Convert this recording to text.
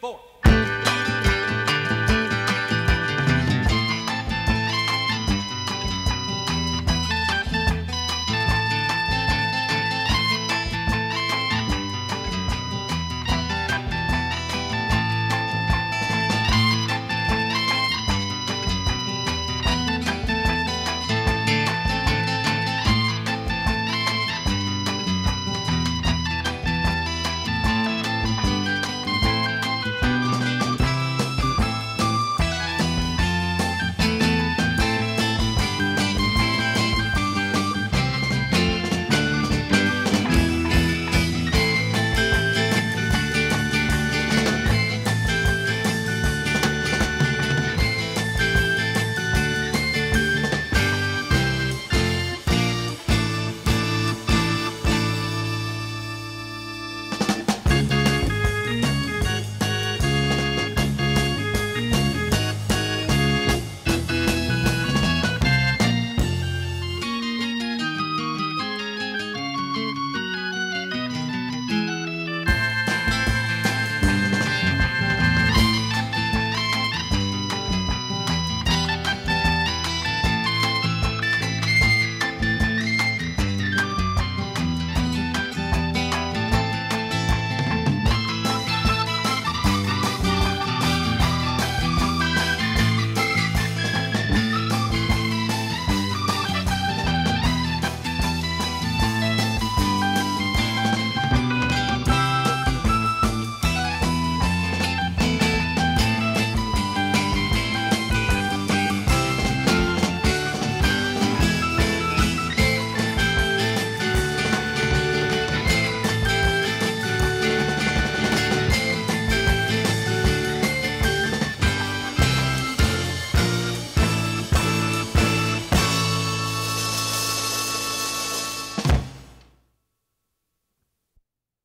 four,